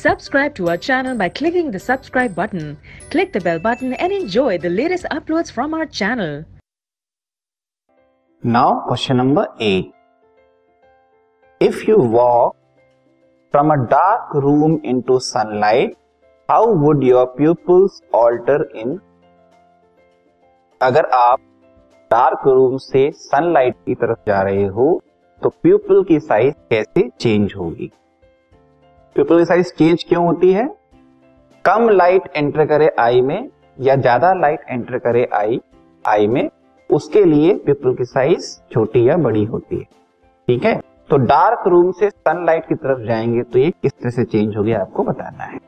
Subscribe to our channel by clicking the subscribe button. Click the bell button and enjoy the latest uploads from our channel. Now, question number 8. If you walk from a dark room into sunlight, how would your pupils alter in? अगर आप dark room से sunlight की तरफ़ जा रहे हो तो pupal की साइज़ कैसे चेंज होगी प्यूपल की साइज़ चेंज क्यों होती है? कम लाइट एंटर करे आई में या ज़्यादा लाइट एंटर करे आई आई में, उसके लिए प्यूपल की साइज़ छोटी या बड़ी होती है। ठीक है? तो डार्क रूम से सनलाइट की तरफ़ जाएँगे तो ये किस तरह से चेंज होगी आपको बताना है।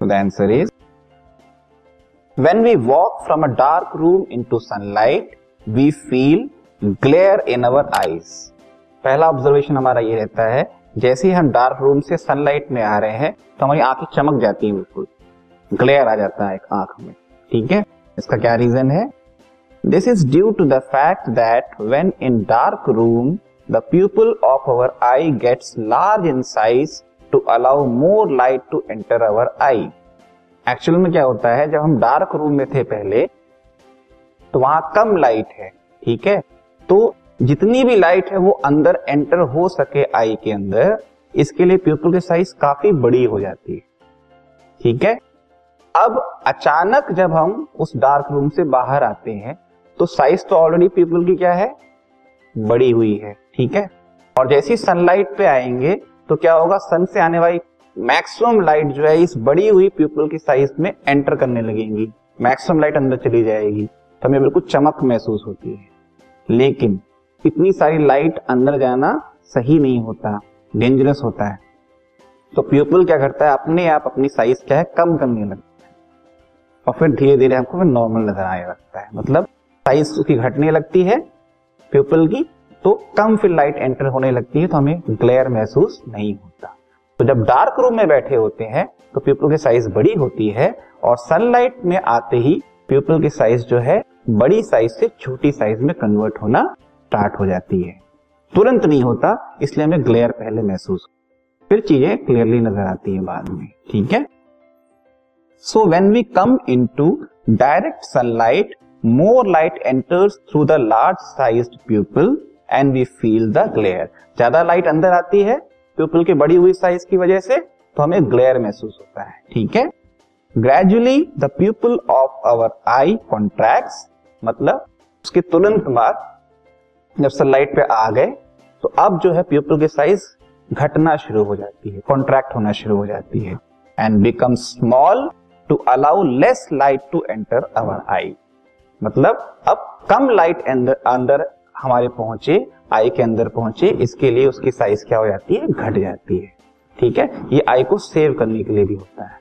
The answer is when we walk from a dark room into sunlight we feel glare in our eyes पहला ऑब्जर्वेशन हमारा ये रहता है जैसे ही हम डार्क रूम से सनलाइट में आ रहे हैं तो हमारी आँखें चमक जाती है बिल्कुल। ग्लेयर आ जाता है एक आँख में, ठीक है? इसका क्या रीजन है? This is due to the fact that when in dark room the pupil of our eye gets large in size to allow more light to enter our eye actual में क्या होता है? जब हम डार्क रूम में थे पहले तो वहाँ कम लाइट है, ठीक है? तो जितनी भी लाइट है वो अंदर एंटर हो सके आई के अंदर, इसके लिए प्यूपल की साइज़ काफ़ी बड़ी हो जाती है। ठीक है? अब अचानक जब हम उस डार्क रूम से बाहर आते हैं तो साइज़ तो ऑलरेडी पीपल की क्या है? बड़ी हुई है। ठीक है? और जैसे सनलाइट पे आएँगे तो क्या होगा? सन से आने वाली मैक्सिमम लाइट जो है, इस बड़ी हुई पीपल की साइज़ में एंटर करने लगेंगी। मैक्सिमम लाइट अंदर चली जाएगी। तो हमें बिल्कुल चमक महसूस होती है। लेकिन इतनी सारी लाइट अंदर जाना सही नहीं होता डेंजरस होता है। तो प्यूपल क्या करता है? अपने आप अपनी साइज़ क्या है? कम करने लगता है। और फिर धीरे धीरे हमको नॉर्मल नज़र आने लगता है। मतलब साइज़ उसकी घटने लगती है प्यूपल की तो कम फिर लाइट एंटर होने लगती है तो हमें ग्लेयर महसूस नहीं होता। तो जब डार्क रूम में बैठे होते हैं तो प्यूपल की साइज़ बड़ी होती है और सनलाइट में आते ही प्यूपल की साइज़ जो है, बड़ी साइज़ से छोटी साइज़ में कन्वर्ट होना स्टार्ट हो जाती है। तुरंत नहीं होता, इसलिए हमें ग्लेयर पहले महसूस फिर चीज़ें क्लियरली नज़र आती है बाद में, ठीक है? So when we come into direct sunlight more light enters through the large size pupil and we feel the glare ज़्यादा लाइट अंदर आती है प्यूपल की बड़ी हुई साइज़ की वजह से तो हमें ग्लेयर महसूस होता है, ठीक है? Gradually the pupil of our eye contract मतलब उसके तुरंत बाद जब सनलाइट पे आ गए तो अब जो है प्यूपल की साइज़ घटना शुरू हो जाती है कॉन्ट्रैक्ट होना शुरू हो जाती है and become small to allow less light to enter our eye मतलब अब कम लाइट अंदर हमारे पहुँचे आई के अंदर पहुँचे, इसके लिए उसकी साइज़ क्या हो जाती है? घट जाती है। ठीक है? ये आई को सेव करने के लिए भी होता है।